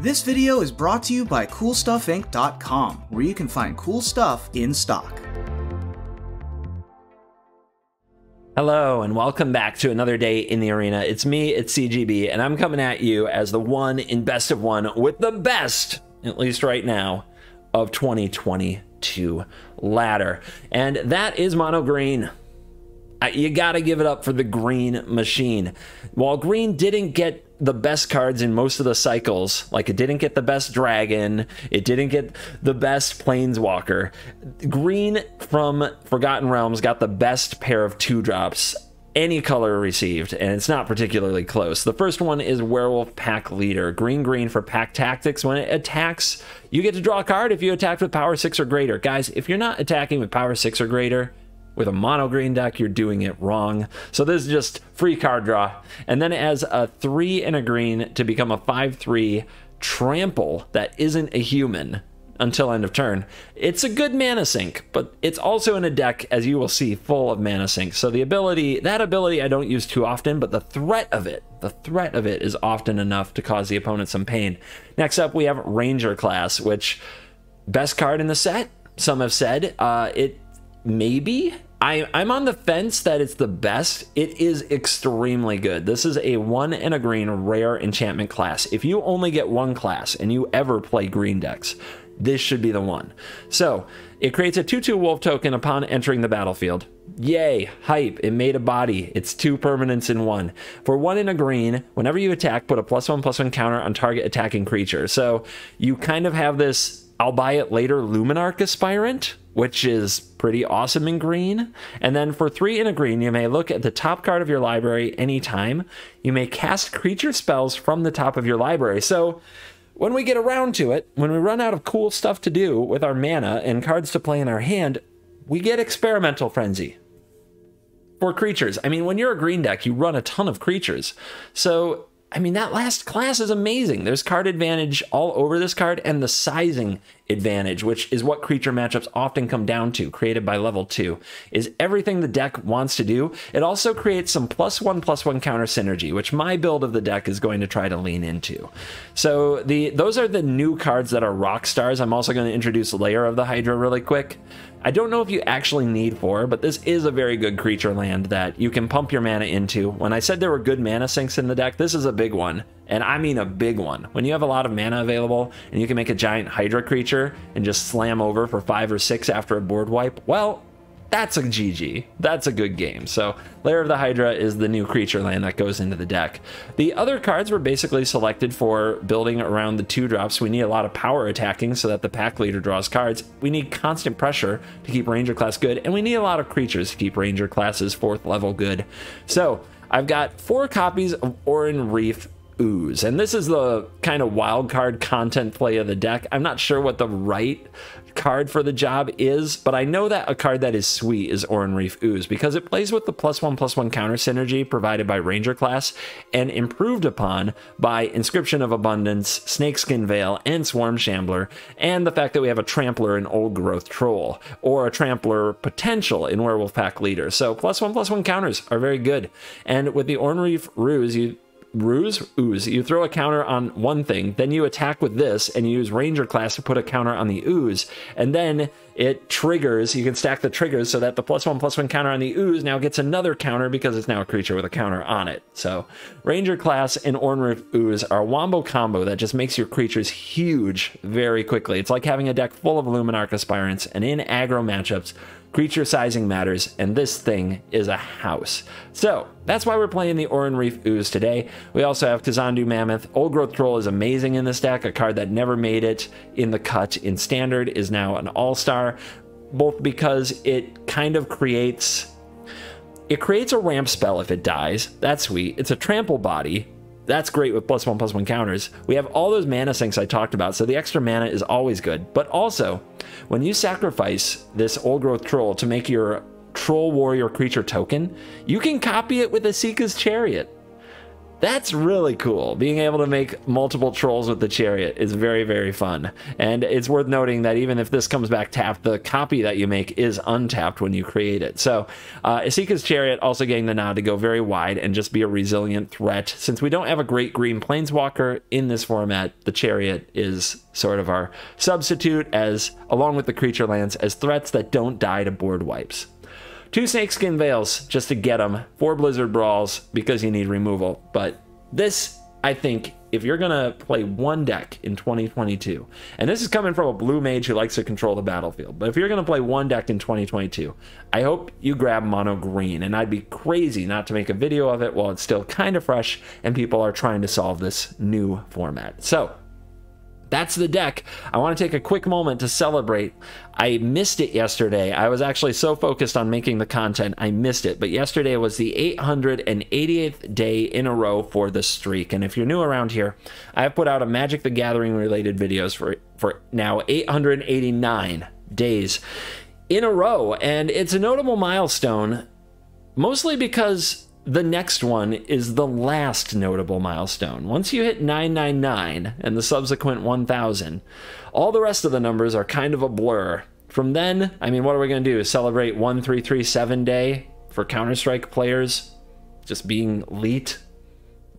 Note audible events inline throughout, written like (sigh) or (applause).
This video is brought to you by CoolStuffInc.com, where you can find cool stuff in stock. Hello, and welcome back to another day in the arena. It's me, it's CGB, and I'm coming at you as the one in best of one with the best, at least right now, of 2022 ladder. And that is Mono Green. You gotta give it up for the green machine. While green didn't get the best cards in most of the cycles. Like it didn't get the best dragon, it didn't get the best planeswalker. Green from Forgotten Realms got the best pair of two drops any color received, and it's not particularly close. The first one is Werewolf Pack Leader. Green green for pack tactics. When it attacks, you get to draw a card if you attack with power 6 or greater. Guys, if you're not attacking with power 6 or greater, with a mono green deck, you're doing it wrong. So this is just free card draw. And then it has a three and a green to become a 5-3 trample that isn't a human until end of turn. It's a good mana sink, but it's also in a deck, as you will see, full of mana sink. So the ability, that ability I don't use too often, but the threat of it, the threat of it is often enough to cause the opponent some pain. Next up, we have Ranger class, which best card in the set, some have said. Uh, it maybe I, I'm on the fence that it's the best. It is extremely good. This is a one and a green rare enchantment class. If you only get one class and you ever play green decks, this should be the one. So it creates a 2 2 wolf token upon entering the battlefield. Yay, hype, it made a body. It's two permanents in one. For one in a green, whenever you attack, put a plus one plus one counter on target attacking creature. So you kind of have this I'll buy it later Luminarch Aspirant, which is pretty awesome in green. And then for three in a green, you may look at the top card of your library anytime. You may cast creature spells from the top of your library. So when we get around to it, when we run out of cool stuff to do with our mana and cards to play in our hand, we get Experimental Frenzy for creatures. I mean, when you're a green deck, you run a ton of creatures. So I mean, that last class is amazing. There's card advantage all over this card and the sizing advantage, which is what creature matchups often come down to, created by level two, is everything the deck wants to do. It also creates some plus one, plus one counter synergy, which my build of the deck is going to try to lean into. So the those are the new cards that are rock stars. I'm also going to introduce Lair of the Hydra really quick. I don't know if you actually need four, but this is a very good creature land that you can pump your mana into. When I said there were good mana sinks in the deck, this is a big one. And I mean a big one. When you have a lot of mana available and you can make a giant Hydra creature and just slam over for five or six after a board wipe, well, that's a GG. That's a good game. So Lair of the Hydra is the new creature land that goes into the deck. The other cards were basically selected for building around the two drops. We need a lot of power attacking so that the pack leader draws cards. We need constant pressure to keep Ranger class good, and we need a lot of creatures to keep Ranger classes fourth level good. So I've got four copies of Oran-Rief ooze. And this is the kind of wild card content play of the deck. I'm not sure what the right card for the job is, but I know that a card that is sweet is Oran-Rief Ooze because it plays with the plus one plus one counter synergy provided by Ranger class and improved upon by Inscription of Abundance, Snakeskin Veil, and Swarm Shambler, and the fact that we have a Trampler in Old Growth Troll, or a Trampler potential in Werewolf Pack Leader. So plus one plus one counters are very good. And with the Oran Reef Ruse, you ruse? Ooze. You throw a counter on one thing then you attack with this and you use ranger class to put a counter on the ooze and then it triggers you can stack the triggers so that the plus one plus one counter on the ooze now gets another counter because it's now a creature with a counter on it. So ranger class and Oran-Rief ooze are a wombo combo that just makes your creatures huge very quickly. It's like having a deck full of luminarch aspirants and in aggro matchups Creature sizing matters, and this thing is a house. So, that's why we're playing the Oran-Rief Ooze today. We also have Kazandu Mammoth. Old Growth Troll is amazing in this deck. A card that never made it in the cut in Standard is now an all-star, both because it kind of creates... It creates a ramp spell if it dies. That's sweet. It's a trample body, that's great with plus one plus one counters. We have all those mana sinks I talked about, so the extra mana is always good. But also, when you sacrifice this old growth troll to make your troll warrior creature token, you can copy it with Esika's chariot. That's really cool. Being able to make multiple trolls with the chariot is very, very fun. And it's worth noting that even if this comes back tapped, the copy that you make is untapped when you create it. So uh, Esika's chariot also getting the nod to go very wide and just be a resilient threat. Since we don't have a great green planeswalker in this format, the chariot is sort of our substitute as along with the creature lands as threats that don't die to board wipes. Two snakeskin veils just to get them. Four blizzard brawls because you need removal. But this, I think, if you're gonna play one deck in 2022, and this is coming from a blue mage who likes to control the battlefield, but if you're gonna play one deck in 2022, I hope you grab mono green. And I'd be crazy not to make a video of it while it's still kind of fresh and people are trying to solve this new format. So that's the deck. I want to take a quick moment to celebrate. I missed it yesterday. I was actually so focused on making the content, I missed it. But yesterday was the 888th day in a row for the streak. And if you're new around here, I've put out a Magic the Gathering related videos for, for now 889 days in a row. And it's a notable milestone, mostly because the next one is the last notable milestone. Once you hit 999 and the subsequent 1000, all the rest of the numbers are kind of a blur. From then, I mean, what are we going to do? Celebrate 1337 day for Counter Strike players just being elite?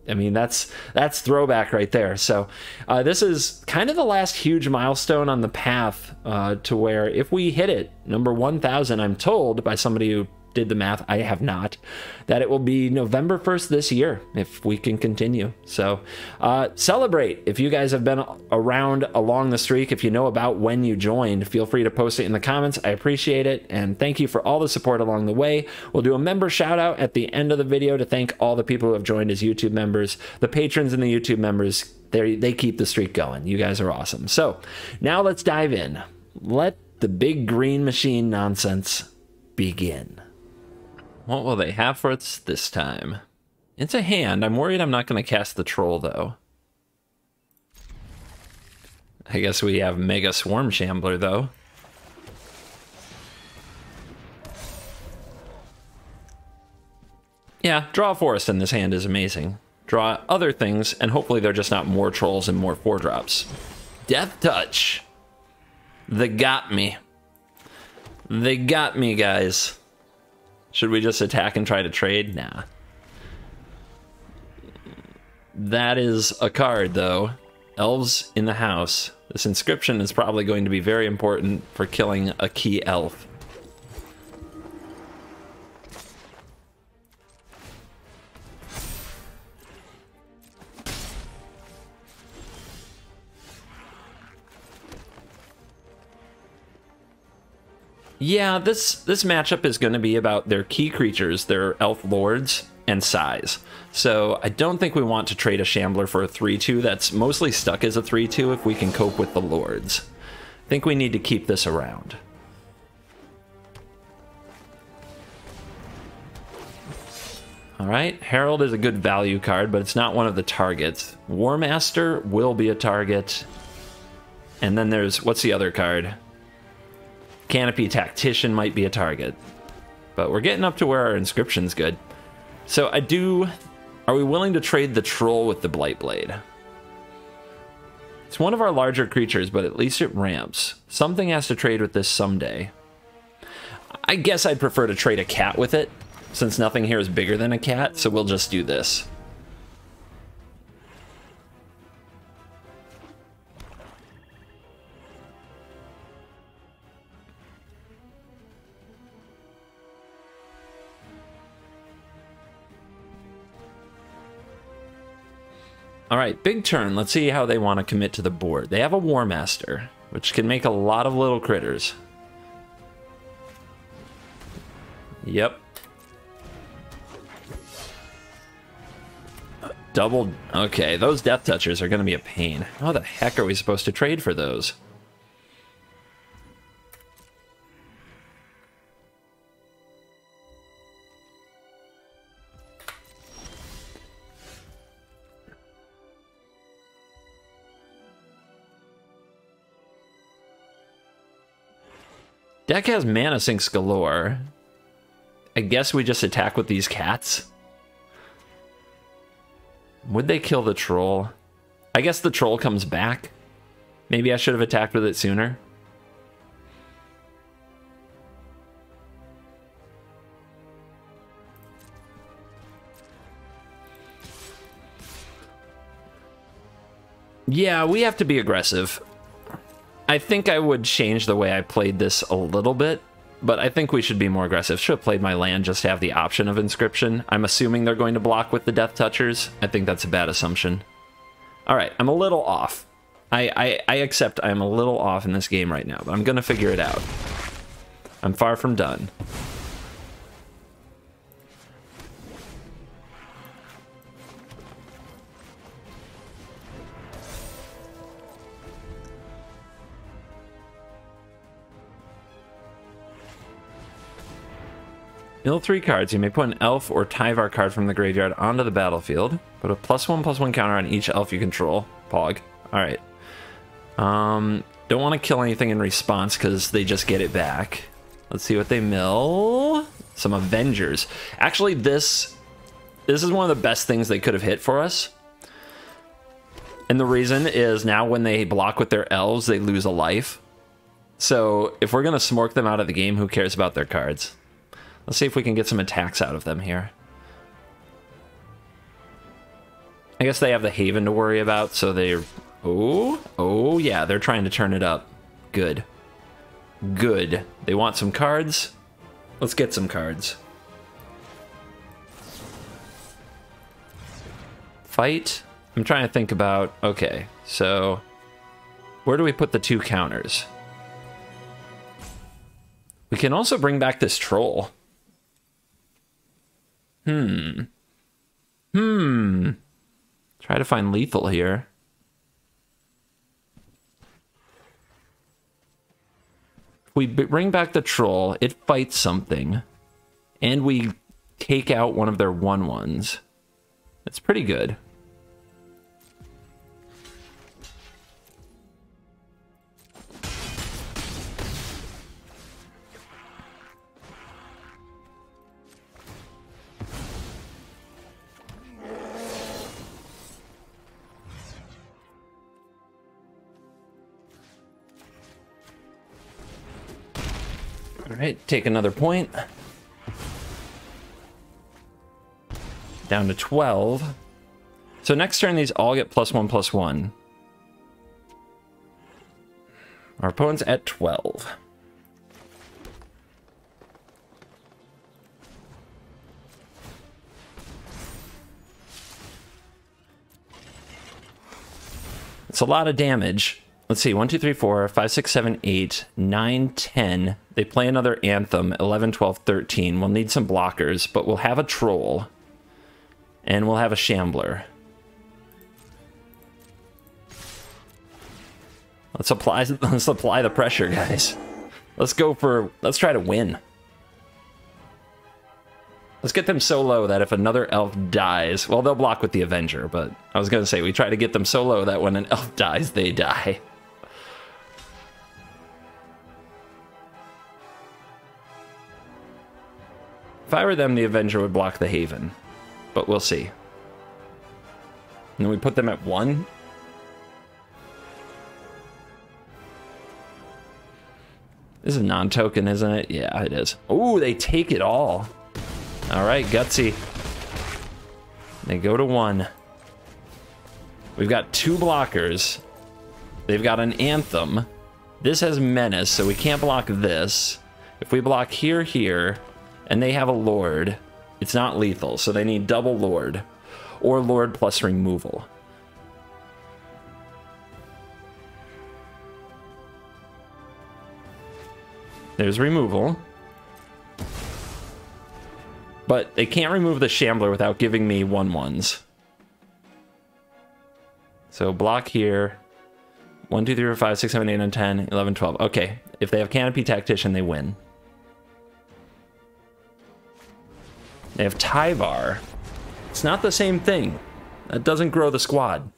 I mean, that's that's throwback right there. So uh, this is kind of the last huge milestone on the path uh, to where if we hit it, number 1,000, I'm told by somebody who did the math. I have not. That it will be November 1st this year if we can continue. So uh, celebrate. If you guys have been around along the streak, if you know about when you joined, feel free to post it in the comments. I appreciate it. And thank you for all the support along the way. We'll do a member shout out at the end of the video to thank all the people who have joined as YouTube members, the patrons and the YouTube members. They they keep the streak going. You guys are awesome. So now let's dive in. Let the big green machine nonsense begin. What will they have for us this time? It's a hand. I'm worried I'm not going to cast the troll, though. I guess we have Mega Swarm Shambler, though. Yeah, draw forest in this hand is amazing. Draw other things, and hopefully they're just not more trolls and more four drops. Death Touch. They got me. They got me, guys. Should we just attack and try to trade? Nah. That is a card, though. Elves in the house. This inscription is probably going to be very important for killing a key elf. Yeah, this this matchup is going to be about their key creatures, their elf lords, and size. So I don't think we want to trade a Shambler for a 3-2 that's mostly stuck as a 3-2 if we can cope with the lords. I think we need to keep this around. Alright, Herald is a good value card, but it's not one of the targets. War Master will be a target. And then there's, what's the other card? Canopy Tactician might be a target. But we're getting up to where our inscription's good. So I do... Are we willing to trade the Troll with the Blight Blade? It's one of our larger creatures, but at least it ramps. Something has to trade with this someday. I guess I'd prefer to trade a cat with it, since nothing here is bigger than a cat, so we'll just do this. All right, big turn. Let's see how they want to commit to the board. They have a War Master, which can make a lot of little critters. Yep. Double. Okay, those Death Touchers are going to be a pain. How the heck are we supposed to trade for those? Deck has mana sinks galore. I guess we just attack with these cats. Would they kill the troll? I guess the troll comes back. Maybe I should have attacked with it sooner. Yeah, we have to be aggressive. I think I would change the way I played this a little bit, but I think we should be more aggressive. Should have played my land just to have the option of inscription. I'm assuming they're going to block with the Death Touchers. I think that's a bad assumption. All right, I'm a little off. I, I, I accept I'm a little off in this game right now, but I'm going to figure it out. I'm far from done. Mill three cards. You may put an elf or Tyvar card from the graveyard onto the battlefield. Put a plus one plus one counter on each elf you control. Pog. Alright. Um, don't want to kill anything in response because they just get it back. Let's see what they mill. Skemfar Avengers. Actually, this this is one of the best things they could have hit for us. And the reason is now when they block with their elves, they lose a life. So if we're going to smork them out of the game, who cares about their cards? Let's see if we can get some attacks out of them here. I guess they have the Haven to worry about, so they're... Oh, oh yeah, they're trying to turn it up. Good. Good. They want some cards? Let's get some cards. Fight? I'm trying to think about... Okay, so... Where do we put the two counters? We can also bring back this troll. Hmm. Hmm. Try to find lethal here. If we bring back the troll, it fights something. And we take out one of their 1-1s. That's pretty good. Take another point. Down to 12. So next turn, these all get plus one, plus one. Our opponent's at 12. It's a lot of damage. Let's see, 1, 2, 3, 4, 5, 6, 7, 8, 9, 10. They play another Anthem, 11, 12, 13. We'll need some blockers, but we'll have a Troll. And we'll have a Shambler. Let's apply, (laughs) let's apply the pressure, guys. Let's go for, let's try to win. Let's get them so low that if another elf dies, well, they'll block with the Avenger, but I was going to say, we try to get them so low that when an elf dies, they die. If I were them, the Avenger would block the Haven. But we'll see. And then we put them at one. This is non-token, isn't it? Yeah, it is. Oh, they take it all. All right, Gutsy. They go to one. We've got two blockers. They've got an Anthem. This has Menace, so we can't block this. If we block here, here, and they have a Lord. It's not lethal, so they need double Lord. Or Lord plus removal. There's removal. But they can't remove the Shambler without giving me 1-1s. So block here. 1, 2, 3, 4, 5, 6, 7, 8, 9, 10, 11, 12. Okay, if they have Canopy Tactician, they win. They have Tyvar. It's not the same thing. That doesn't grow the squad.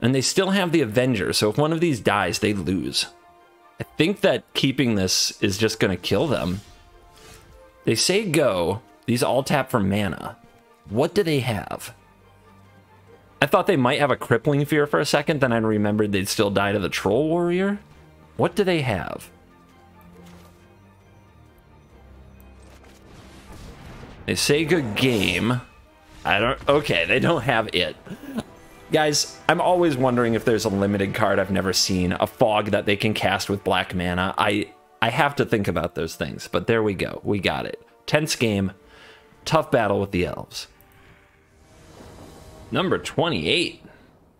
And they still have the Avenger, so if one of these dies, they lose. I think that keeping this is just going to kill them. They say go. These all tap for mana. What do they have? I thought they might have a crippling fear for a second, then I remembered they'd still die to the troll warrior. What do they have? Say good game. I don't. Okay, they don't have it. Guys, I'm always wondering if there's a limited card I've never seen, a fog that they can cast with black mana. I I have to think about those things, but there we go. We got it. Tense game, tough battle with the elves. Number 28,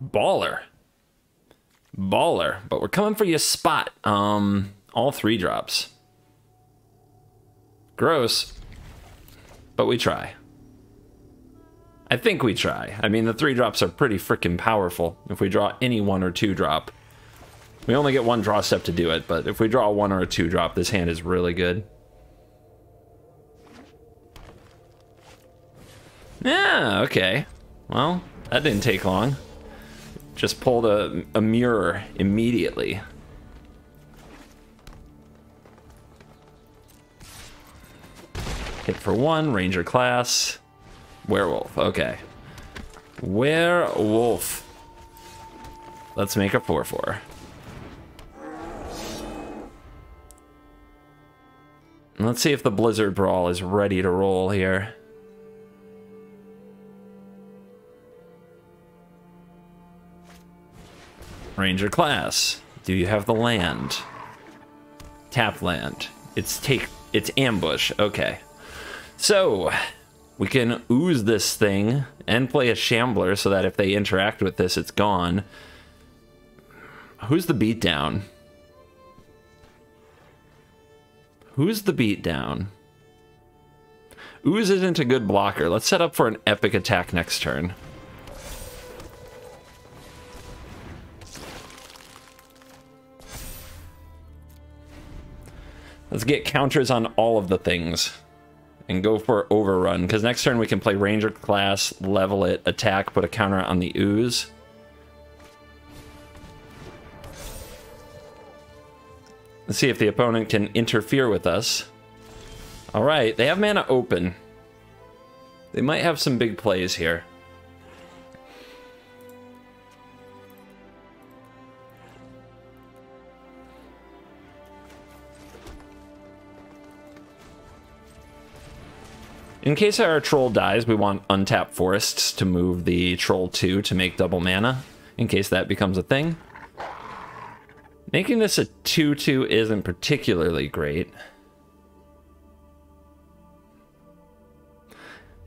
Baller. Baller, but we're coming for you spot. Um, all three drops. Gross, but we try. I think we try. I mean, the three drops are pretty freaking powerful. If we draw any one or two drop, we only get one draw step to do it, but if we draw one or a two drop, this hand is really good. Yeah, okay. Well, that didn't take long. Just pulled a, a mirror immediately. Hit for one, ranger class. Werewolf, okay. Werewolf. Let's make a 4-4. Let's see if the Blizzard Brawl is ready to roll here. Ranger class. Do you have the land? Tap land. It's take it's ambush. Okay. So, we can ooze this thing and play a Shambler so that if they interact with this, it's gone. Who's the beatdown? Who's the beatdown? Ooze isn't a good blocker. Let's set up for an epic attack next turn. Let's get counters on all of the things and go for overrun because next turn we can play ranger class level it attack put a counter on the ooze. Let's see if the opponent can interfere with us. All right they have mana open. They might have some big plays here In case our troll dies, we want untapped forests to move the troll 2 to make double mana, in case that becomes a thing. Making this a 2-2 isn't particularly great.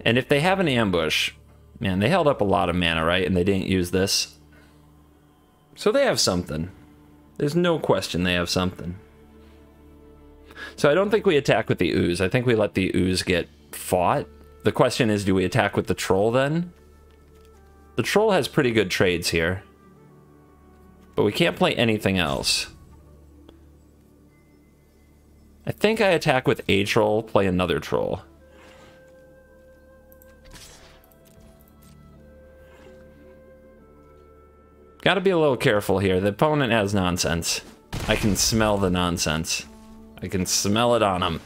And if they have an ambush, man, they held up a lot of mana, right? And they didn't use this. So they have something. There's no question they have something. So I don't think we attack with the ooze. I think we let the ooze get fought. The question is, do we attack with the troll then? The troll has pretty good trades here. But we can't play anything else. I think I attack with a troll, play another troll. Gotta be a little careful here. The opponent has nonsense. I can smell the nonsense. I can smell it on him.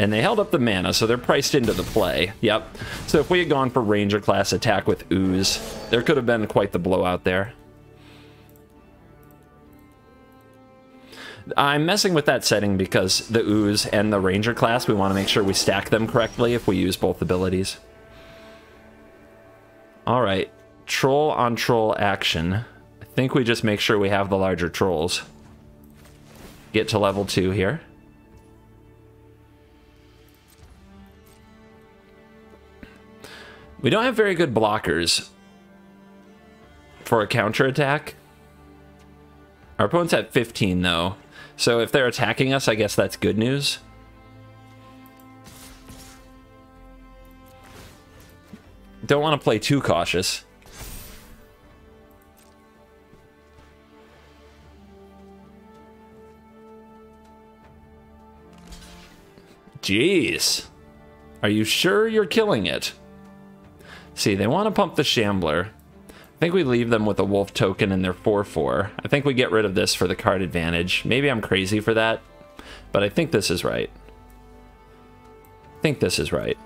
And they held up the mana, so they're priced into the play. Yep. So if we had gone for Ranger class attack with Ooze, there could have been quite the blowout there. I'm messing with that setting because the Ooze and the Ranger class, we want to make sure we stack them correctly if we use both abilities. Alright, troll on troll action. I think we just make sure we have the larger trolls. Get to level 2 here. We don't have very good blockers for a counterattack. Our opponent's at 15, though. So if they're attacking us, I guess that's good news. Don't want to play too cautious. Jeez. Are you sure you're killing it? See, they want to pump the Shambler. I think we leave them with a wolf token in their 4-4. I think we get rid of this for the card advantage. Maybe I'm crazy for that, but I think this is right. I think this is right.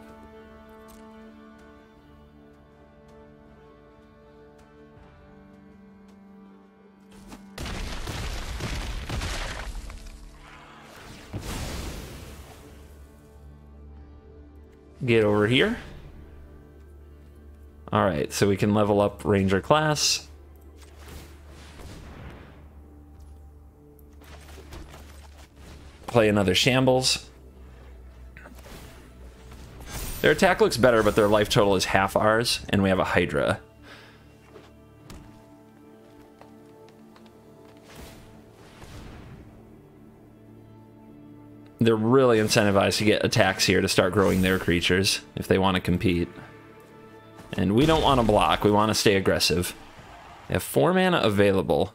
Get over here. All right, so we can level up Ranger class. Play another Shambles. Their attack looks better, but their life total is half ours, and we have a Hydra. They're really incentivized to get attacks here to start growing their creatures if they want to compete. And we don't want to block, we want to stay aggressive. They have 4 mana available.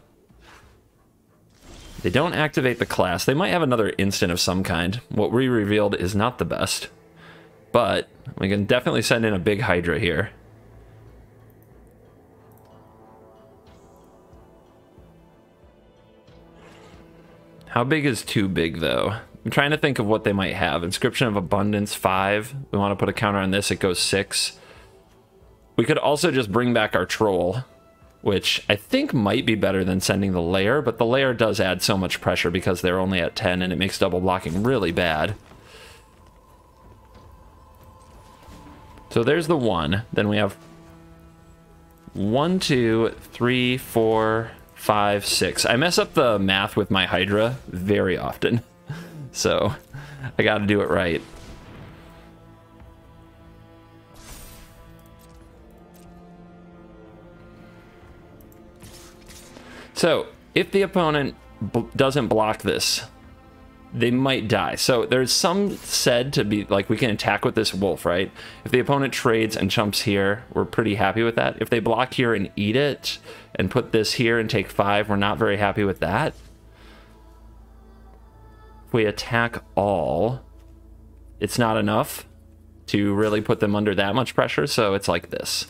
They don't activate the class. They might have another instant of some kind. What we revealed is not the best. But we can definitely send in a big Hydra here. How big is too big, though? I'm trying to think of what they might have. Inscription of Abundance, 5. We want to put a counter on this, it goes 6. We could also just bring back our Troll, which I think might be better than sending the Lair, but the Lair does add so much pressure because they're only at 10 and it makes double blocking really bad. So there's the one. Then we have one, two, three, four, five, six. I mess up the math with my Hydra very often. (laughs) So I got to do it right. So if the opponent doesn't block this, they might die. So there's some said to be like we can attack with this wolf, right? If the opponent trades and chumps here, we're pretty happy with that. If they block here and eat it and put this here and take five, we're not very happy with that. If we attack all, it's not enough to really put them under that much pressure, so it's like this.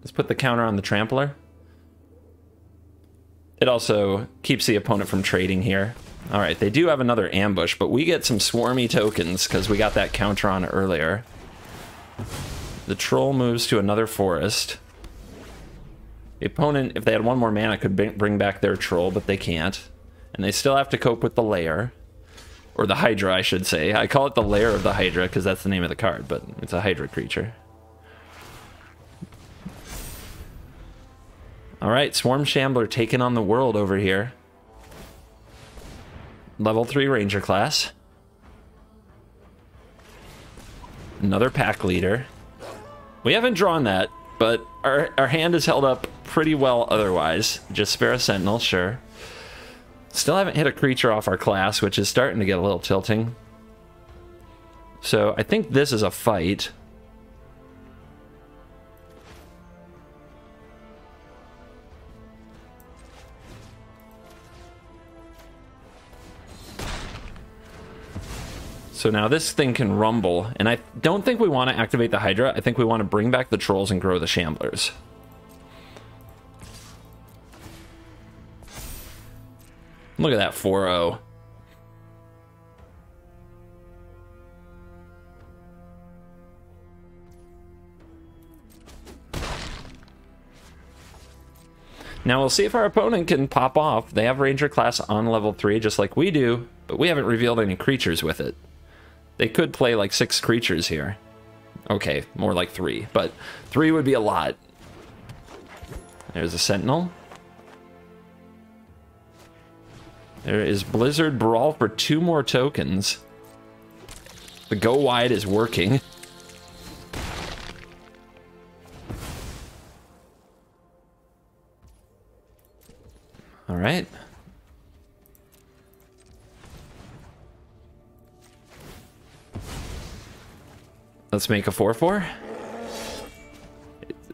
Let's put the counter on the trampler. It also keeps the opponent from trading here. All right, they do have another ambush, but we get some swarmy tokens because we got that counter on earlier. The troll moves to another forest. The opponent, if they had one more mana, could bring back their troll, but they can't. And they still have to cope with the lair. Or the Hydra, I should say. I call it the lair of the Hydra because that's the name of the card, but it's a Hydra creature. All right, Swarm Shambler taking on the world over here. Level 3 Ranger class. Another pack leader. We haven't drawn that, but our, our hand is held up pretty well otherwise. Jaspera Sentinel, sure. Still haven't hit a creature off our class, which is starting to get a little tilting. So I think this is a fight. So now this thing can rumble, and I don't think we want to activate the Hydra. I think we want to bring back the Trolls and grow the Shamblers. Look at that 4-0. Now we'll see if our opponent can pop off. They have Ranger class on level 3 just like we do, but we haven't revealed any creatures with it. They could play like six creatures here. Okay, more like three, but three would be a lot. There's a Sentinel. There is Blizzard Brawl for two more tokens. The go wide is working. All right. Let's make a 4-4.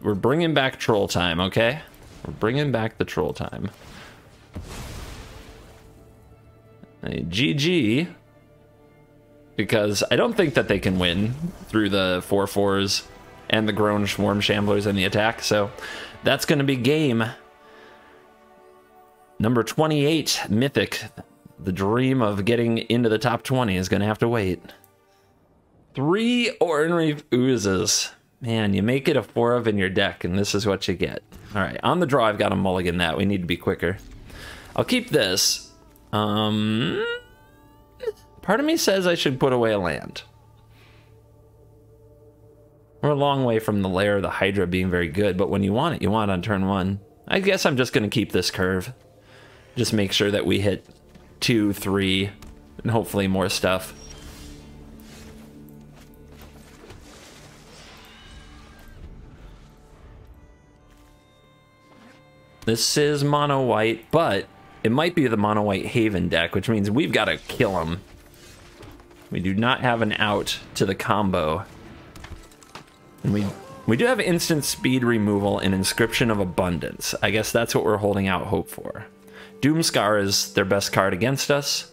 We're bringing back troll time, okay? We're bringing back the troll time. A GG. Because I don't think that they can win through the 4-4s and the grown swarm shamblers in the attack. So that's going to be game number 28, Mythic. The dream of getting into the top 20 is going to have to wait. Three ordinary oozes. Man, you make it a four of in your deck, and this is what you get. All right, on the draw, I've got a mulligan that. We need to be quicker. I'll keep this. Um, part of me says I should put away a land. We're a long way from the lair of the Hydra being very good, but when you want it, you want it on turn one. I guess I'm just going to keep this curve. Just make sure that we hit two, three, and hopefully more stuff. This is mono white, but it might be the mono white Haven deck, which means we've got to kill him. We do not have an out to the combo. And we we do have instant speed removal and inscription of abundance. I guess that's what we're holding out hope for. Doomskar is their best card against us,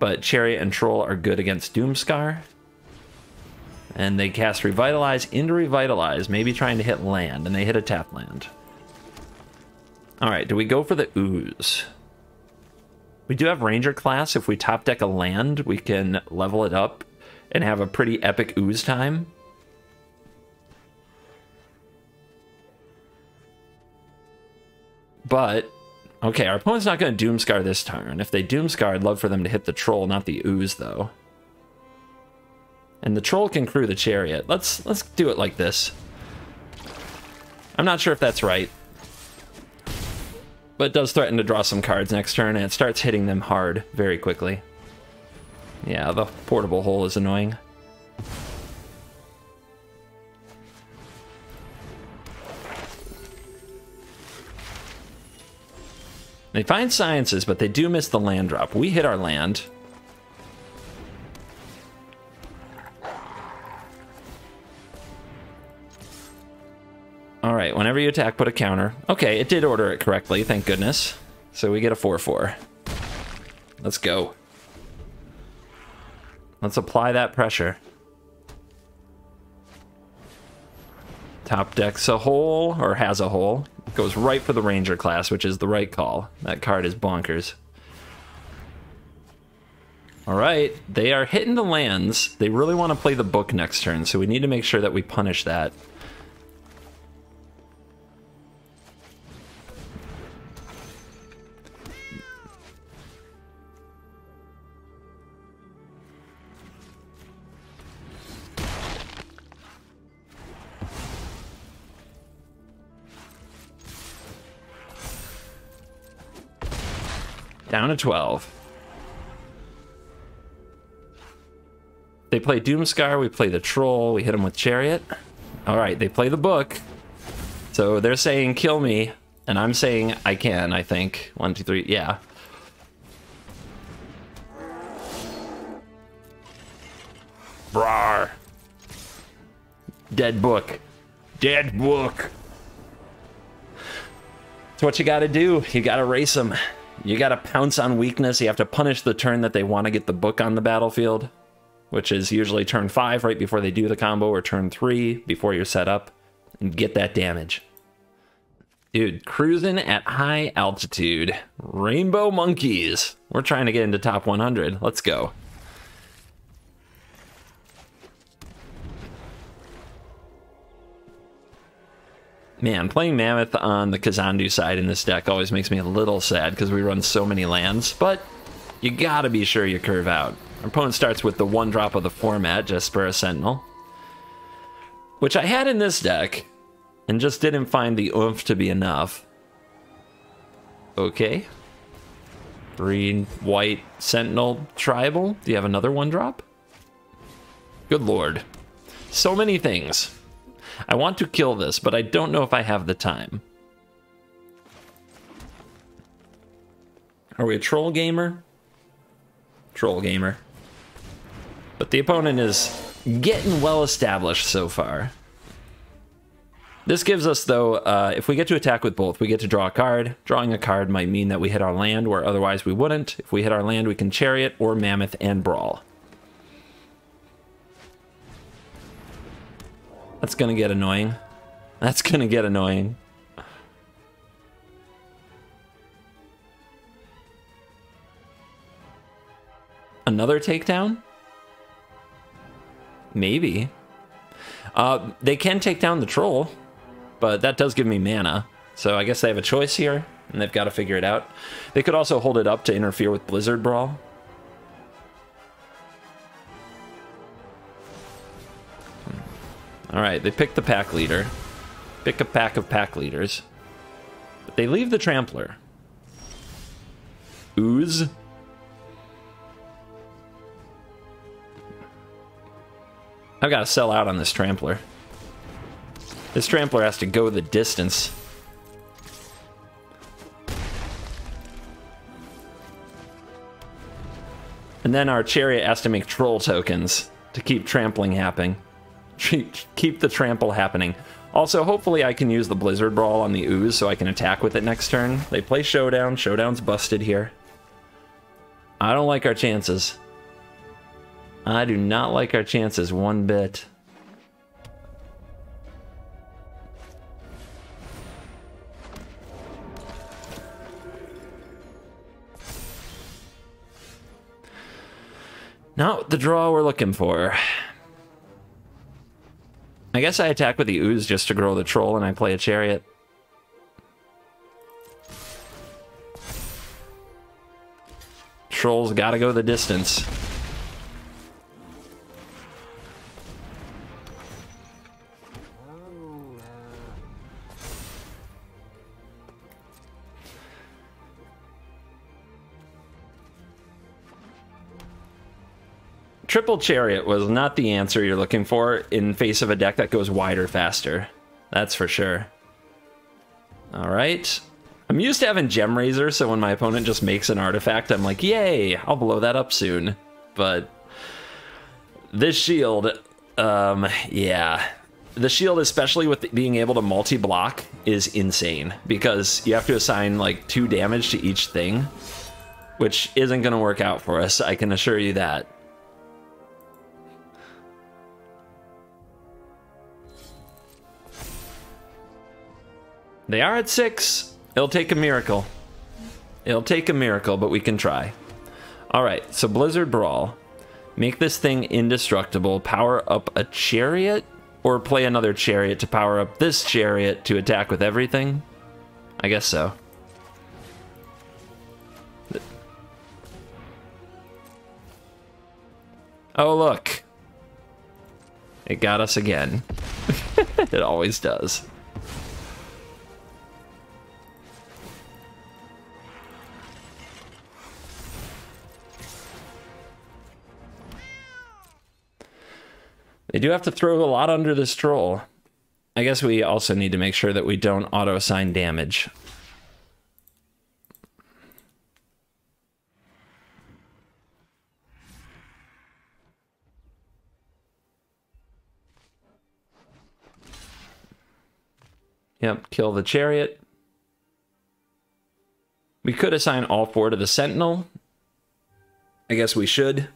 but Chariot and Troll are good against Doomskar. And they cast Revitalize into Revitalize, maybe trying to hit land, and they hit a tap land. Alright, do we go for the ooze? We do have Ranger class. If we top deck a land, we can level it up and have a pretty epic ooze time. But, okay, our opponent's not going to Doomskar this turn. If they Doomskar, I'd love for them to hit the Troll, not the ooze, though. And the Troll can crew the Chariot. Let's, let's do it like this. I'm not sure if that's right but it does threaten to draw some cards next turn, and it starts hitting them hard very quickly. Yeah, the portable hole is annoying. They find sciences, but they do miss the land drop. We hit our land. All right, whenever you attack, put a counter. Okay, it did order it correctly, thank goodness. So we get a 4-4. Let's go. Let's apply that pressure. Top deck's a hole, or has a hole. Goes right for the Ranger class, which is the right call. That card is bonkers. All right, they are hitting the lands. They really want to play the book next turn, so we need to make sure that we punish that. Down to 12. They play Doomskar, we play the Troll, we hit them with Chariot. Alright, they play the book. So they're saying kill me, and I'm saying I can, I think. One, two, three, yeah. Brar. Dead book. Dead book. It's what you gotta do. You gotta race them. You gotta pounce on weakness. You have to punish the turn that they want to get the book on the battlefield, which is usually turn 5 right before they do the combo, or turn 3 before you're set up, and get that damage. Dude, cruising at high altitude. Rainbow Monkeys. We're trying to get into top 100. Let's go. Man, playing Mammoth on the Kazandu side in this deck always makes me a little sad because we run so many lands, but you gotta be sure you curve out. Our opponent starts with the one drop of the format, Jaspera Sentinel, which I had in this deck and just didn't find the oomph to be enough. Okay. Green, white, Sentinel, Tribal. Do you have another one drop? Good lord. So many things. I want to kill this, but I don't know if I have the time. Are we a troll gamer? Troll gamer. But the opponent is getting well established so far. This gives us, though, uh, if we get to attack with both, we get to draw a card. Drawing a card might mean that we hit our land, where otherwise we wouldn't. If we hit our land, we can Chariot or Mammoth and Brawl. That's gonna get annoying. That's gonna get annoying. Another takedown? Maybe. Uh, they can take down the troll, but that does give me mana. So I guess they have a choice here, and they've got to figure it out. They could also hold it up to interfere with Blizzard Brawl. Hmm. All right, they pick the pack leader. Pick a pack of pack leaders. But they leave the Trampler. Ooze. I've got to sell out on this Trampler. This Trampler has to go the distance. And then our Chariot has to make Troll tokens to keep trampling happening. Keep the trample happening. Also, hopefully I can use the Blizzard Brawl on the Ooze so I can attack with it next turn. They play Showdown. Showdown's busted here. I don't like our chances. I do not like our chances one bit. Not the draw we're looking for. I guess I attack with the ooze just to grow the troll and I play a chariot. Troll's gotta go the distance. Triple Chariot was not the answer you're looking for in face of a deck that goes wider faster. That's for sure. All right. I'm used to having Gemrazor, so when my opponent just makes an artifact, I'm like, yay, I'll blow that up soon. But this shield, um, yeah. The shield, especially with being able to multi-block, is insane because you have to assign like two damage to each thing, which isn't going to work out for us, I can assure you that. They are at six. It'll take a miracle. It'll take a miracle, but we can try. All right, so Blizzard Brawl. Make this thing indestructible. Power up a chariot? Or play another chariot to power up this chariot to attack with everything? I guess so. Oh, look. It got us again. (laughs) it always does. They do have to throw a lot under this troll. I guess we also need to make sure that we don't auto-assign damage. Yep, kill the chariot. We could assign all four to the sentinel. I guess we should.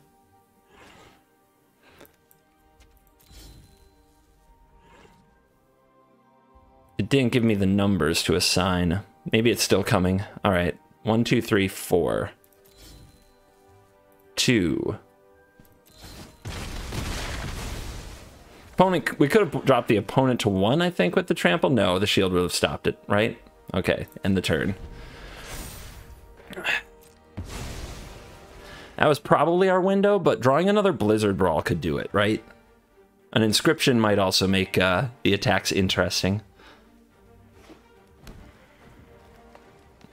It didn't give me the numbers to assign. Maybe it's still coming. All right. One, two, three, four. Two. Opponent, we could have dropped the opponent to one, I think, with the trample. No, the shield would have stopped it, right? Okay, end the turn. That was probably our window, but drawing another Blizzard Brawl could do it, right? An inscription might also make uh, the attacks interesting.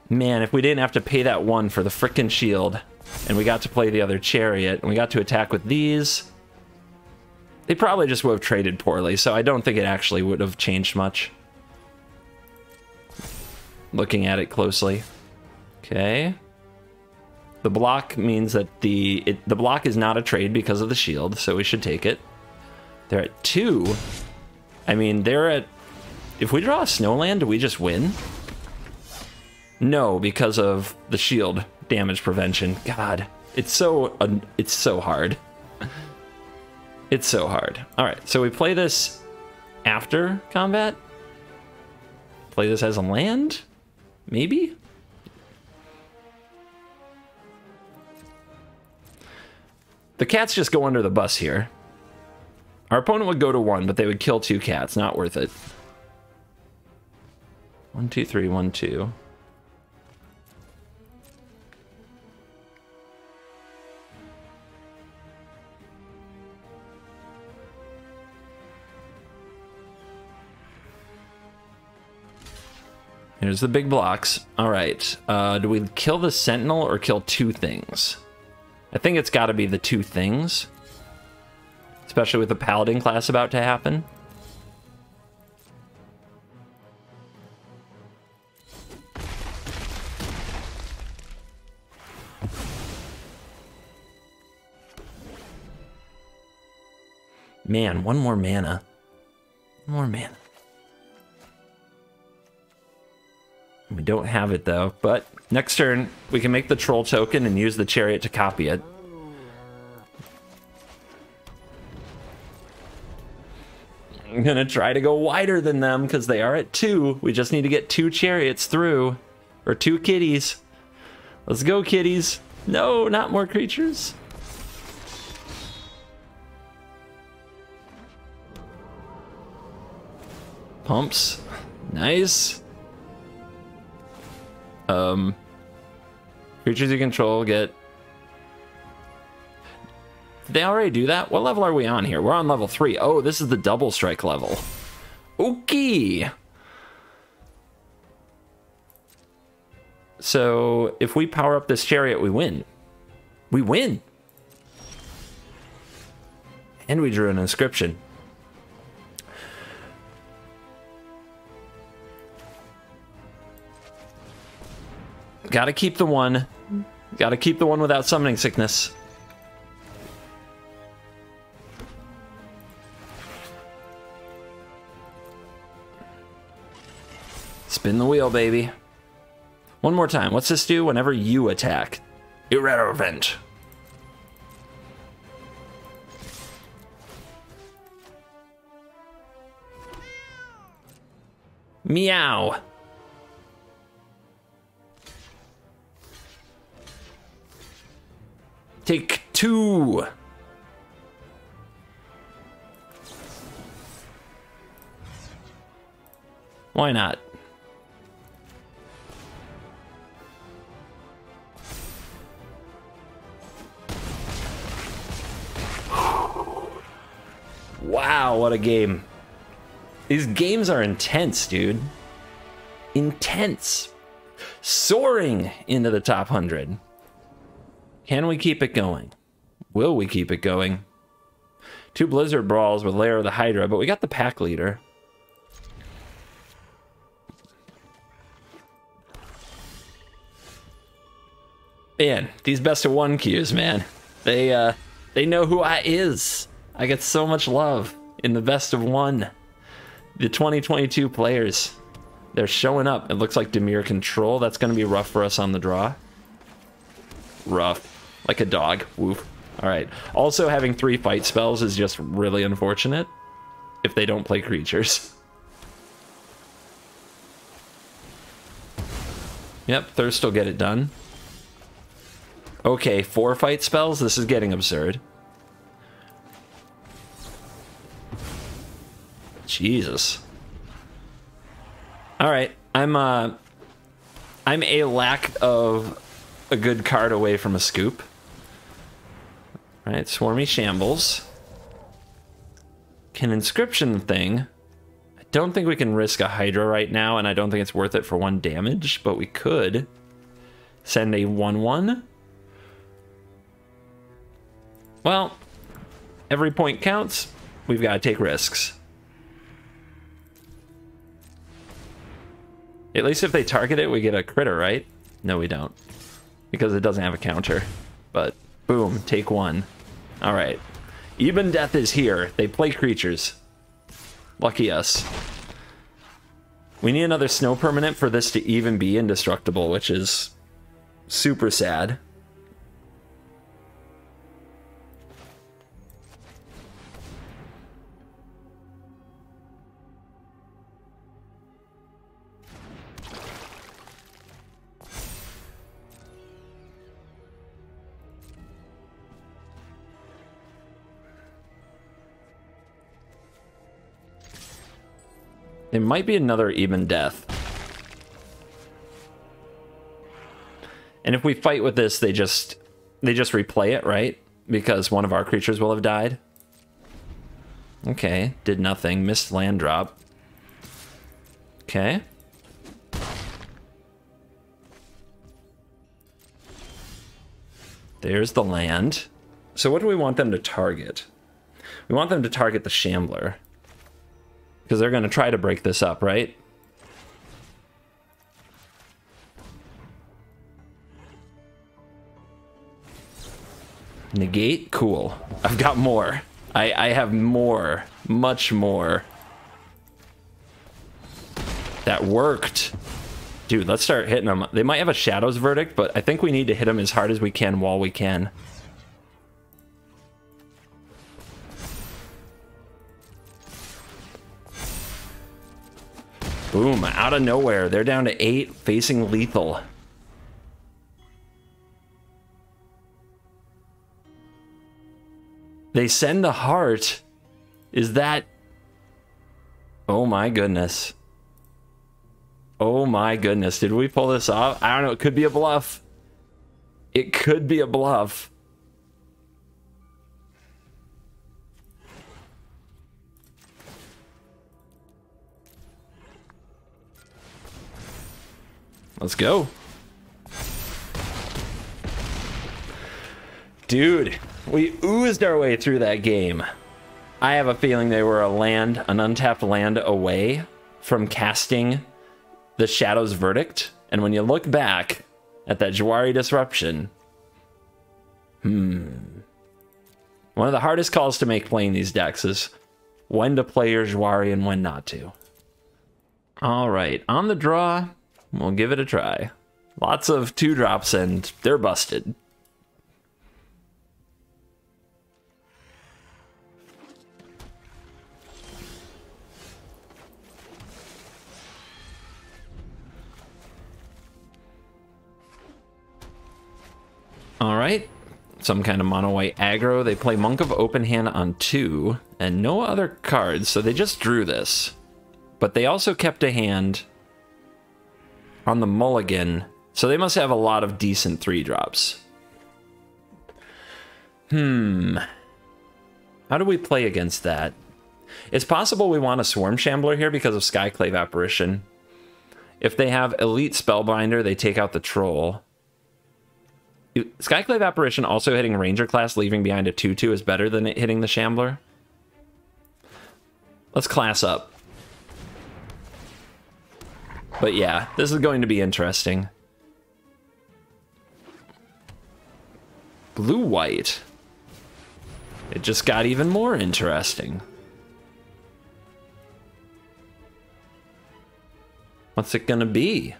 Man, if we didn't have to pay that one for the frickin' shield, and we got to play the other chariot, and we got to attack with these, they probably just would have traded poorly, so I don't think it actually would have changed much. Looking at it closely. Okay. The block means that the it, the block is not a trade because of the shield, so we should take it. They're at two. I mean, they're at... If we draw a snowland, do we just win? No, because of the shield damage prevention. God, it's so uh, it's so hard. (laughs) It's so hard. All right, so we play this after combat? Play this as a land? Maybe? The cats just go under the bus here. Our opponent would go to one, but they would kill two cats. Not worth it. One, two, three, one, two. Here's the big blocks. All right. Uh, do we kill the sentinel or kill two things? I think it's got to be the two things. Especially with the paladin class about to happen. Man, one more mana. One more mana. We don't have it though, but next turn we can make the troll token and use the chariot to copy it. I'm gonna try to go wider than them because they are at two. We just need to get two chariots through. Or two kitties. Let's go, kitties. No, not more creatures. Pumps. Nice. Um, creatures you control get. Did they already do that? What level are we on here? We're on level three. Oh, this is the double strike level. Okay. So if we power up this chariot, we win. We win. And we drew an inscription. Gotta keep the one. Gotta keep the one without summoning sickness. Spin the wheel, baby. One more time. What's this do whenever you attack? Irrelevant. Meow. Take two. Why not? Wow, what a game. These games are intense, dude. Intense. Soaring into the top 100. Can we keep it going? Will we keep it going? Two Blizzard Brawls with Lair of the Hydra, but we got the pack leader. Man, these best of one queues, man. They uh they know who I is. I get so much love in the best of one. The 2022 players. They're showing up. It looks like Dimir Control. That's going to be rough for us on the draw. Rough. Like a dog. Woof. Alright. Also, having three fight spells is just really unfortunate if they don't play creatures. (laughs) Yep, Thirst will get it done. Okay, four fight spells? This is getting absurd. Jesus. Alright, I'm, uh... I'm a lack of a good card away from a scoop. Right, Swarmy Shambles. Can Inscription thing. I don't think we can risk a Hydra right now, and I don't think it's worth it for one damage, but we could send a 1-1. Well, every point counts. We've got to take risks. At least if they target it, we get a critter, right? No, we don't. Because it doesn't have a counter. But, boom, take one. Alright. Ebondeath is here. They play creatures. Lucky us. We need another snow permanent for this to even be indestructible, which is super sad. It might be another Ebondeath. And if we fight with this, they just they just replay it, right? Because one of our creatures will have died. Okay, did nothing. Missed land drop. Okay. There's the land. So what do we want them to target? We want them to target the Shambler. Because they're going to try to break this up, right? Negate? Cool. I've got more. I, I have more. Much more. That worked. Dude, let's start hitting them. They might have a Shadow's Verdict, but I think we need to hit them as hard as we can while we can. Boom, out of nowhere. They're down to eight, facing lethal. They send the heart. Is that... Oh my goodness. Oh my goodness. Did we pull this off? I don't know. It could be a bluff. It could be a bluff. Let's go. Dude, we oozed our way through that game. I have a feeling they were a land, an untapped land away from casting the Shadow's Verdict. And when you look back at that Jwari Disruption, hmm. One of the hardest calls to make playing these decks is when to play your Jwari and when not to. All right, on the draw, we'll give it a try. Lots of two drops and they're busted. All right. Some kind of mono white aggro. They play Monk of Open Hand on two and no other cards, so they just drew this. But they also kept a hand on the mulligan, so they must have a lot of decent three drops. Hmm. How do we play against that? It's possible we want a Swarm Shambler here because of Skyclave Apparition. If they have Elite Spellbinder, they take out the Troll. Skyclave Apparition also hitting Ranger class, leaving behind a 2-2 is better than it hitting the Shambler. Let's class up. But yeah, this is going to be interesting. Blue-white. It just got even more interesting. What's it gonna be?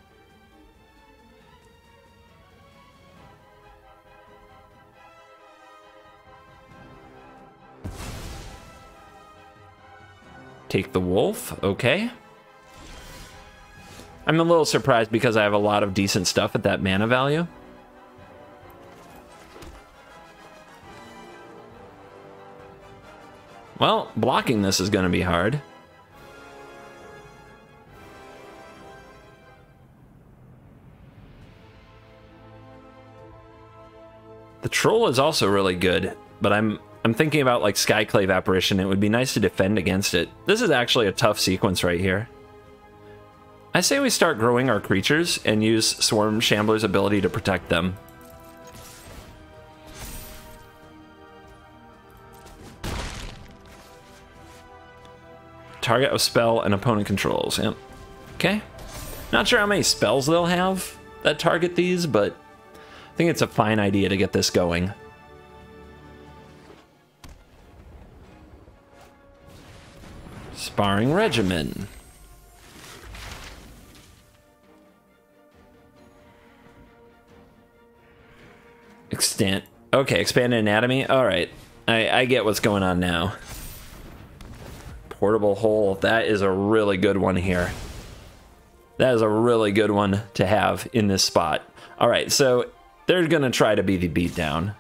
Take the wolf, okay. I'm a little surprised because I have a lot of decent stuff at that mana value. Well, blocking this is going to be hard. The troll is also really good, but I'm I'm thinking about like Skyclave Apparition. It would be nice to defend against it. This is actually a tough sequence right here. I say we start growing our creatures and use Swarm Shambler's ability to protect them. Target a spell and opponent controls. Yep. Okay. Not sure how many spells they'll have that target these, but I think it's a fine idea to get this going. Sparring regimen. Extent. Okay, expanded anatomy. All right. I, I get what's going on now. Portable hole. That is a really good one here. That is a really good one to have in this spot. All right, so they're going to try to be the beatdown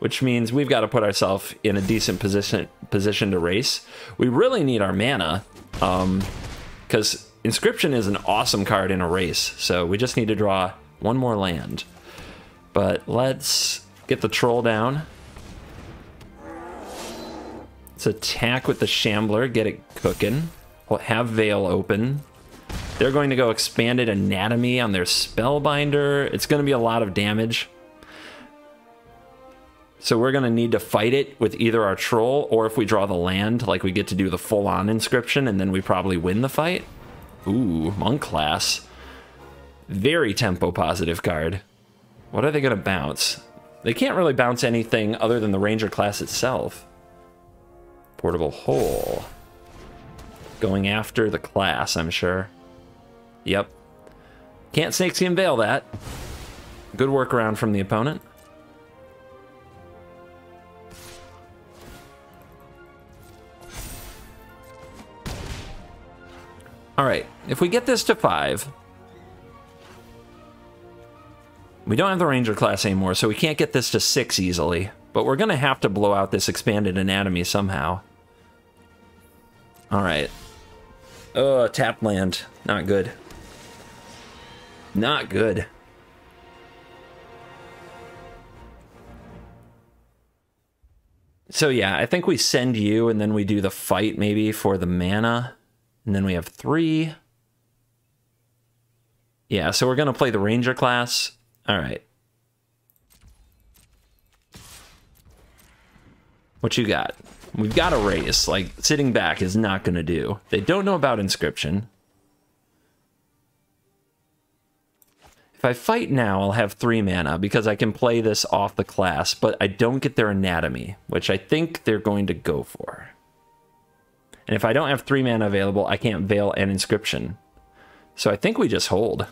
which means we've got to put ourselves in a decent position position to race. We really need our mana. Um, because Inscription is an awesome card in a race, so we just need to draw one more land. But let's get the troll down. Let's attack with the Shambler, get it cooking. We'll have Veil open. They're going to go Expanded Anatomy on their Spellbinder. It's going to be a lot of damage. So we're going to need to fight it with either our troll or if we draw the land, like we get to do the full-on inscription and then we probably win the fight. Ooh, monk class. Very tempo positive card. What are they going to bounce? They can't really bounce anything other than the ranger class itself. Portable hole. Going after the class, I'm sure. Yep. Can't snakeskin veil that. Good workaround from the opponent. All right, if we get this to five, we don't have the Ranger class anymore, so we can't get this to six easily. But we're gonna have to blow out this expanded anatomy somehow. All right. Oh, tap land. Not good. Not good. So yeah, I think we send you and then we do the fight maybe for the mana. And then we have three. Yeah, so we're going to play the Ranger class. All right. What you got? We've got a race. Like, sitting back is not going to do. They don't know about Inscription. If I fight now, I'll have three mana because I can play this off the class, but I don't get their anatomy, which I think they're going to go for. And if I don't have three mana available, I can't Veil an Inscription. So I think we just hold.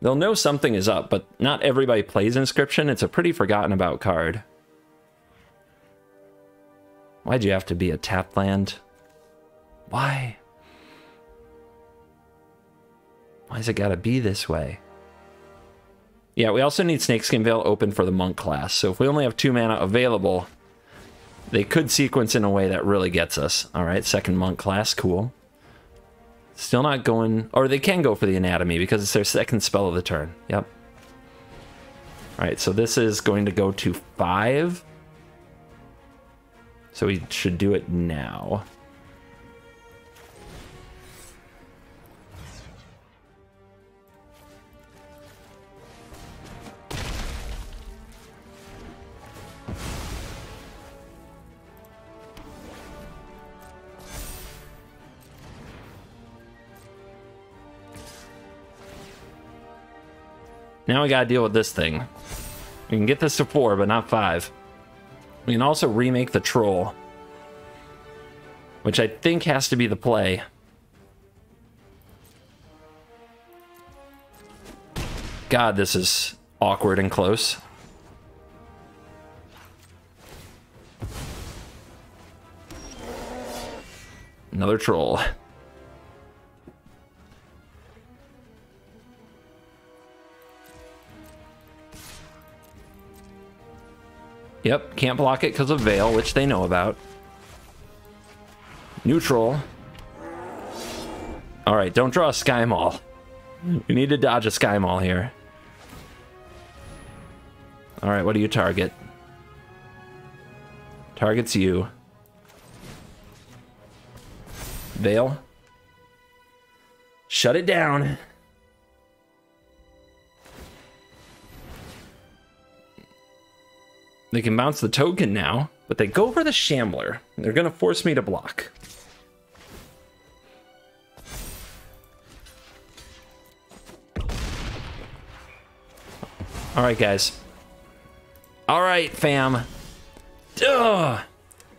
They'll know something is up, but not everybody plays Inscription. It's a pretty forgotten about card. Why'd you have to be a tap land? Why? Why's it gotta be this way? Yeah, we also need Snakeskin Veil open for the Monk class, so if we only have two mana available, they could sequence in a way that really gets us. All right, second monk class, cool. Still not going, or they can go for the anatomy because it's their second spell of the turn. Yep. All right, so this is going to go to five. So we should do it now. Now we gotta deal with this thing. We can get this to four, but not five. We can also remake the troll. Which I think has to be the play. God, this is awkward and close. Another troll. Yep, can't block it because of Veil, which they know about. Neutral. Alright, don't draw a Sky Maul. We need to dodge a Sky Maul here. Alright, what do you target? Targets you. Veil. Shut it down. They can bounce the token now, but they go for the Shambler. They're to force me to block. All right, guys. All right, fam. Duh!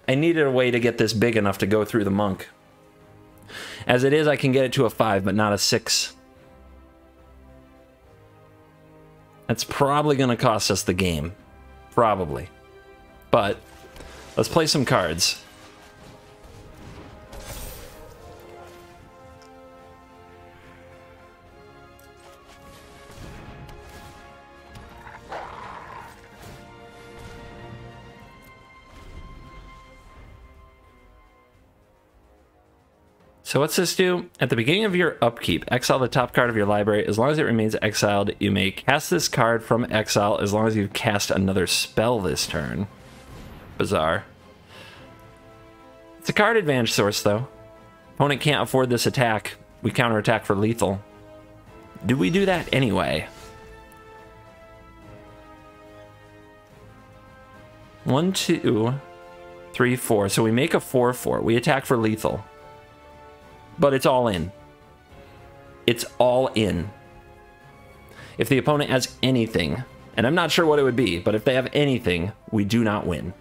I needed a way to get this big enough to go through the monk. As it is, I can get it to a 5, but not a 6. That's probably going to cost us the game. Probably. But let's play some cards. So what's this do? At the beginning of your upkeep, exile the top card of your library. As long as it remains exiled, you may cast this card from exile as long as you cast another spell this turn. Bizarre. It's a card advantage source, though. Opponent can't afford this attack. We counterattack for lethal. Do we do that anyway? One, two, three, four. So we make a 4 4. We attack for lethal. But it's all in. It's all in. If the opponent has anything, and I'm not sure what it would be, but if they have anything, we do not win.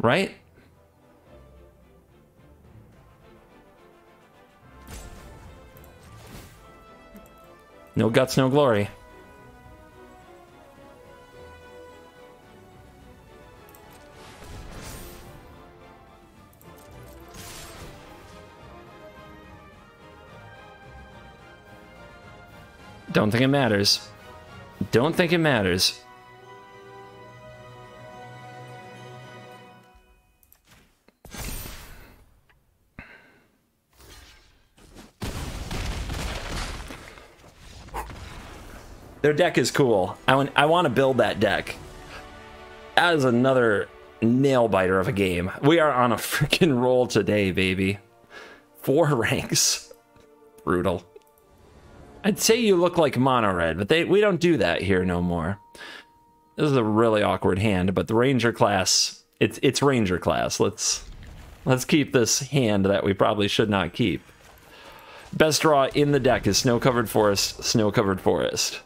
Right? No guts, no glory. Don't think it matters. Don't think it matters. Their deck is cool. I want, I want to build that deck. That is another nail biter of a game. We are on a (laughs) freaking roll today, baby. Four (laughs) ranks. Brutal. I'd say you look like mono red, but they we don't do that here no more. This is a really awkward hand, but the ranger class, it's it's ranger class. Let's let's keep this hand that we probably should not keep. Best draw in the deck is snow covered forest, snow covered forest.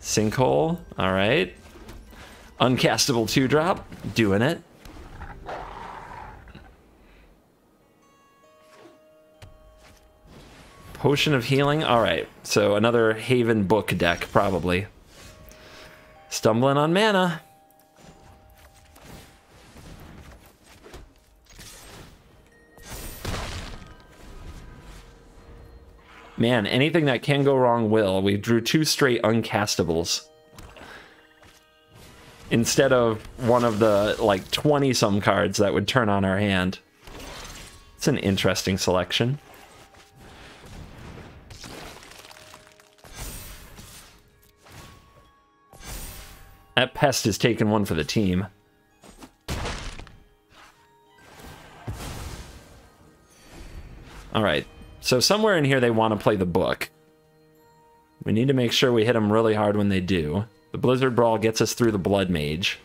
Sinkhole, all right. Uncastable two drop, doing it. Potion of Healing. All right, so another Haven book deck, probably. Stumbling on mana. Man, anything that can go wrong will. We drew two straight uncastables. Instead of one of the, like, 20-some cards that would turn on our hand. It's an interesting selection. That pest has taken one for the team. All right, so somewhere in here they want to play the book. We need to make sure we hit them really hard when they do. The Blizzard Brawl gets us through the Blood Mage.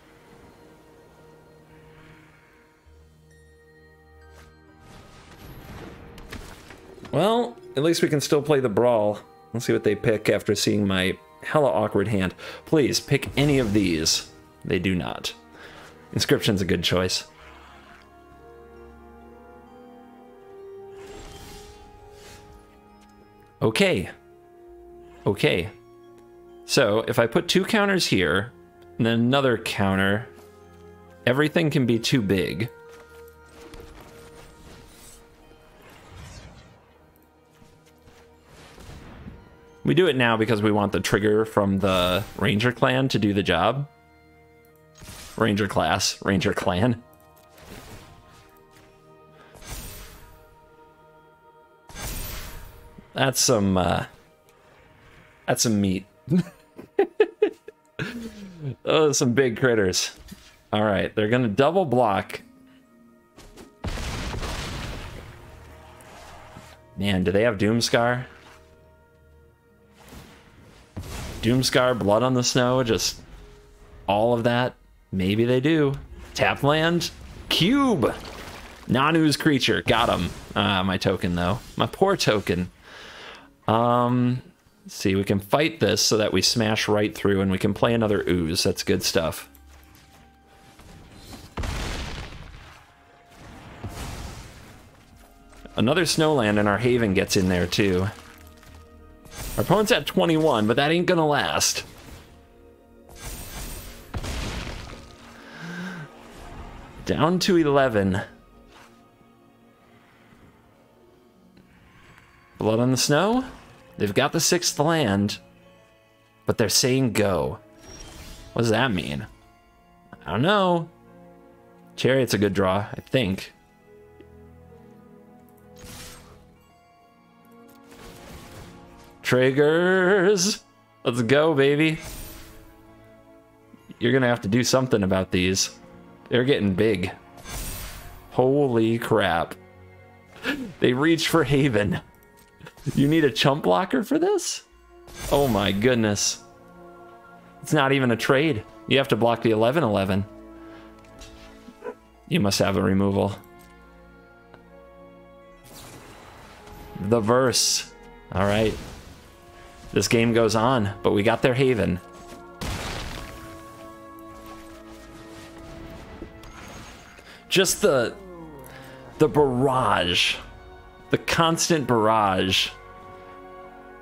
Well, at least we can still play the Brawl. Let's see what they pick after seeing my hella awkward hand. Please, pick any of these. They do not. Inscription's a good choice. Okay. Okay. So, if I put two counters here, and then another counter, everything can be too big. We do it now because we want the trigger from the Ranger clan to do the job. Ranger class, Ranger clan. That's some, uh, that's some meat. (laughs) oh, some big critters. All right, they're gonna double block. Man, do they have Doomskar? Doomskar, Blood on the Snow, just all of that. Maybe they do. Tap land, Cube. Nanu's creature, got him. Ah, my token though. My poor token. Um, see, we can fight this so that we smash right through and we can play another ooze. That's good stuff. Another snowland and our haven gets in there too. Our opponent's at 21, but that ain't gonna last. Down to 11. Blood on the Snow? They've got the sixth land, but they're saying go. What does that mean? I don't know. Chariot's a good draw, I think. Triggers! Let's go, baby. You're gonna have to do something about these. They're getting big. Holy crap. They reach for Haven. You need a chump blocker for this? Oh my goodness. It's not even a trade. You have to block the 11-11. You must have a removal. The verse. All right. This game goes on, but we got their haven. Just the the barrage, the constant barrage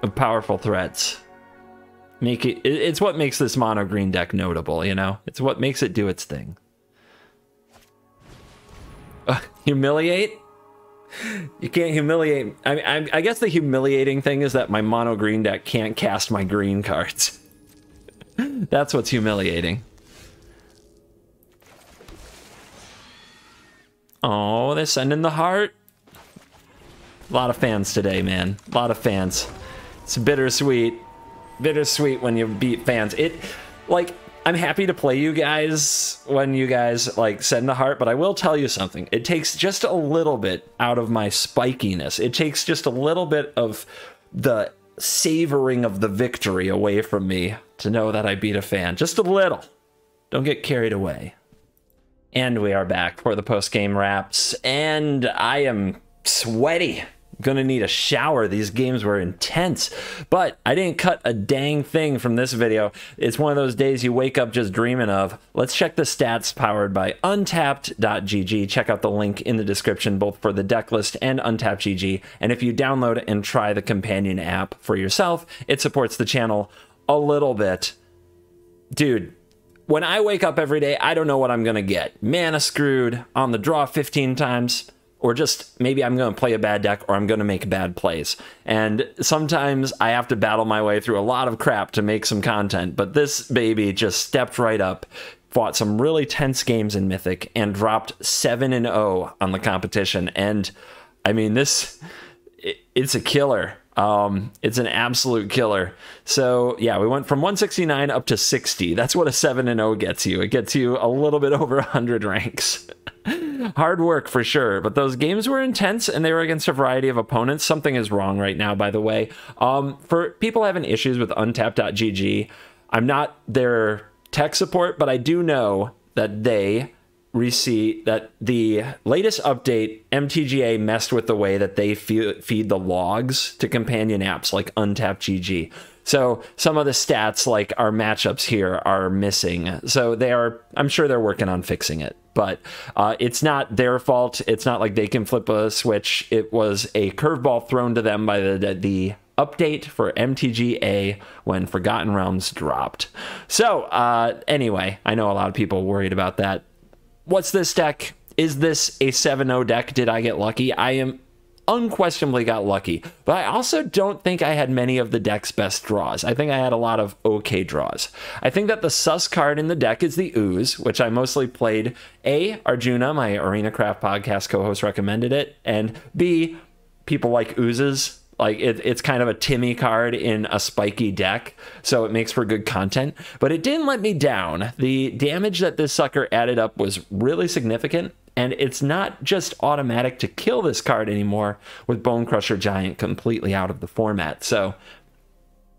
of powerful threats. Make it it's what makes this mono green deck notable, you know? It's what makes it do its thing. Uh, humiliate? (laughs) You can't humiliate. I, I, I guess the humiliating thing is that my mono green deck can't cast my green cards. (laughs) That's what's humiliating. Oh, they're sending the heart. A lot of fans today, man. A lot of fans. It's bittersweet. Bittersweet when you beat fans. It, like, I'm happy to play you guys when you guys like send the heart, but I will tell you something. It takes just a little bit out of my spikiness. It takes just a little bit of the savoring of the victory away from me to know that I beat a fan. Just a little. Don't get carried away. And we are back for the post game wraps, and I am sweaty gonna need a shower. These games were intense, but I didn't cut a dang thing from this video. It's one of those days you wake up just dreaming of. Let's check the stats powered by untapped.gg. Check out the link in the description both for the deck list and untapped.gg. And if you download and try the companion app for yourself, it supports the channel a little bit. Dude, when I wake up every day, I don't know what I'm gonna get. Mana screwed on the draw 15 times or just maybe I'm going to play a bad deck or I'm going to make bad plays. And sometimes I have to battle my way through a lot of crap to make some content, but this baby just stepped right up, fought some really tense games in Mythic and dropped 7 and 0 on the competition and I mean this it's a killer. Um, it's an absolute killer. So yeah, we went from 169 up to 60. That's what a 7 and 0 gets you. It gets you a little bit over 100 ranks. (laughs) Hard work for sure, but those games were intense and they were against a variety of opponents. Something is wrong right now, by the way. Um, for people having issues with untapped.gg, I'm not their tech support, but I do know that they receive that the latest update mtga messed with the way that they feed the logs to companion apps like untapped gg so some of the stats like our matchups here are missing so they are i'm sure they're working on fixing it but uh, it's not their fault. It's not like they can flip a switch. It was a curveball thrown to them by the, the, update for MTGA when Forgotten Realms dropped. So, uh, anyway, I know a lot of people worried about that. What's this deck? Is this a 7 0 deck? Did I get lucky? I am unquestionably got lucky, but I also don't think I had many of the deck's best draws. I think I had a lot of okay draws. I think that the sus card in the deck is the Ooze, which I mostly played. A, Arjuna, my Arena Craft podcast co host, recommended it, and B, people like Oozes. Like it, it's kind of a Timmy card in a spiky deck, so it makes for good content. But it didn't let me down. The damage that this sucker added up was really significant, and it's not just automatic to kill this card anymore with Bonecrusher Giant completely out of the format. So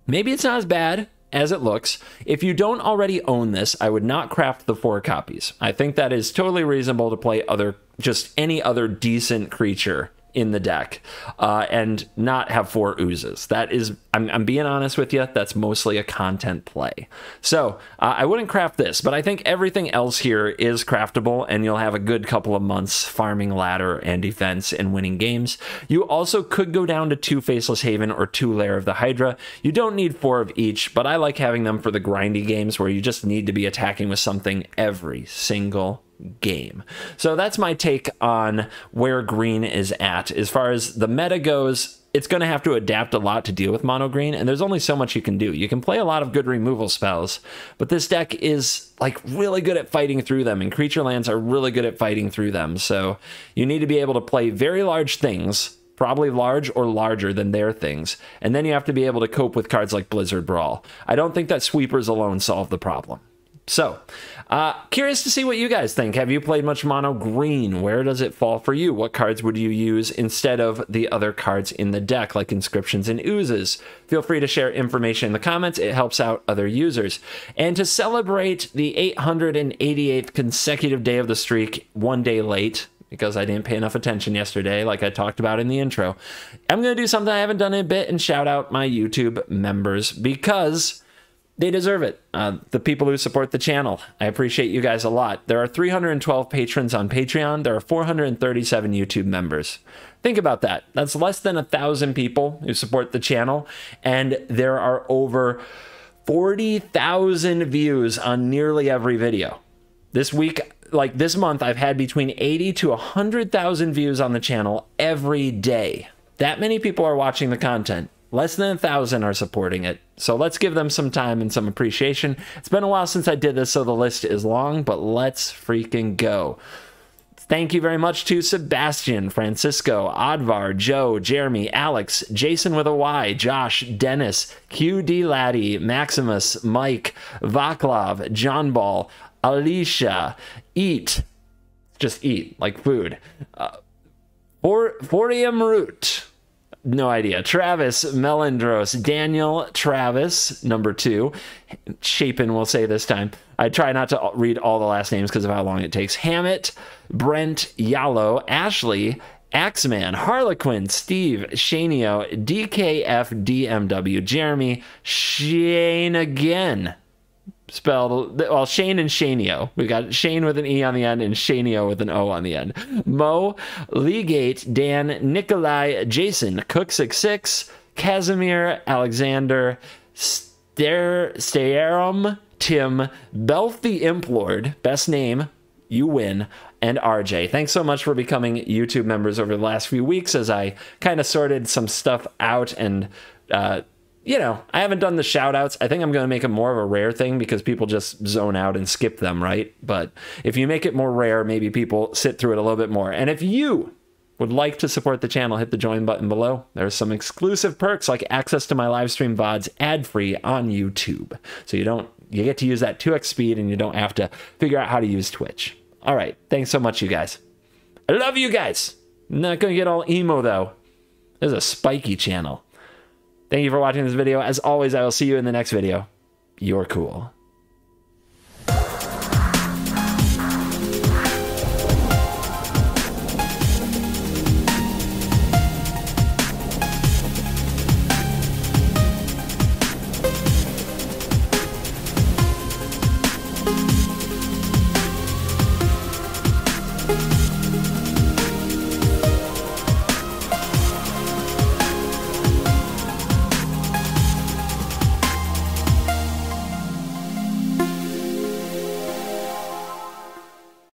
maybe it's not as bad as it looks. If you don't already own this, I would not craft the four copies. I think that is totally reasonable to play other just any other decent creature in the deck uh, and not have four oozes. That is, I'm, I'm, being honest with you, that's mostly a content play. So uh, I wouldn't craft this, but I think everything else here is craftable and you'll have a good couple of months farming ladder and defense and winning games. You also could go down to two Faceless Haven or two Lair of the Hydra. You don't need four of each, but I like having them for the grindy games where you just need to be attacking with something every single game. So that's my take on where green is at. As far as the meta goes, it's going to have to adapt a lot to deal with mono green, and there's only so much you can do. You can play a lot of good removal spells, but this deck is like really good at fighting through them, and creature lands are really good at fighting through them. So you need to be able to play very large things, probably large or larger than their things, and then you have to be able to cope with cards like Blizzard Brawl. I don't think that sweepers alone solve the problem. So, uh, curious to see what you guys think. Have you played much mono green? Where does it fall for you? What cards would you use instead of the other cards in the deck, like inscriptions and oozes? Feel free to share information in the comments. It helps out other users. And to celebrate the 888th consecutive day of the streak, one day late, because I didn't pay enough attention yesterday, like I talked about in the intro. I'm going to do something I haven't done in a bit and shout out my YouTube members because they deserve it. Uh, the people who support the channel, I appreciate you guys a lot. There are 312 patrons on Patreon. There are 437 YouTube members. Think about that. That's less than a thousand people who support the channel, and there are over 40,000 views on nearly every video. This week, like this month, I've had between 80 to 100,000 views on the channel every day. That many people are watching the content. Less than a thousand are supporting it. So let's give them some time and some appreciation. It's been a while since I did this, so the list is long, but let's freaking go. Thank you very much to Sebastian, Francisco, Advar, Joe, Jeremy, Alex, Jason with a Y, Josh, Dennis, QD Laddie, Maximus, Mike, Vaclav, John Ball, Alicia, Eat, just eat like food, uh, For, Forium Root, no idea. Travis Melendros, Daniel Travis, number two. Chapin will say this time. I try not to read all the last names because of how long it takes. Hammett, Brent, Yallo, Ashley, Axeman, Harlequin, Steve, Shanio, DKF, DMW, Jeremy, Shane again spelled well Shane and Shanio. We got Shane with an E on the end and Shanio with an O on the end. Mo, Legate, Dan, Nikolai, Jason, Cook66, Casimir, Alexander, Stair Starum, Tim, Belf the Implord, best name, you win, and RJ. Thanks so much for becoming YouTube members over the last few weeks as I kind of sorted some stuff out and uh, you know, I haven't done the shout outs. I think I'm going to make it more of a rare thing because people just zone out and skip them, right? But if you make it more rare, maybe people sit through it a little bit more. And if you would like to support the channel, hit the join button below. There's some exclusive perks like access to my live stream VODs ad free on YouTube. So you don't, you get to use that 2x speed and you don't have to figure out how to use Twitch. All right. Thanks so much, you guys. I love you guys. I'm not going to get all emo though. This is a spiky channel. Thank you for watching this video. As always, I will see you in the next video. You're cool.